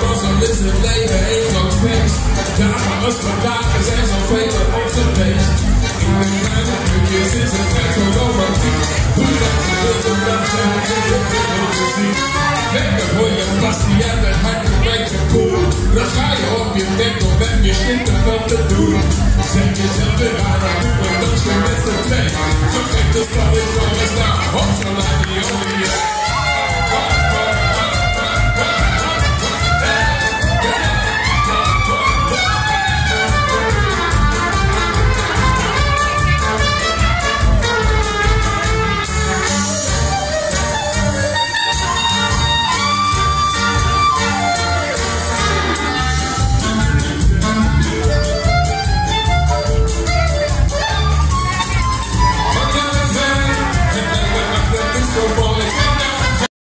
I'm missing labor, ain't no fix. God, I must forgot, cause there's no favor on the page. You ain't got to do a fact of. Who got to the life and I did with the disease? Thank the boy, I'm fussy, I've been hiding right to cool. Rafael, ob your denkt, und wenn wir stimmt,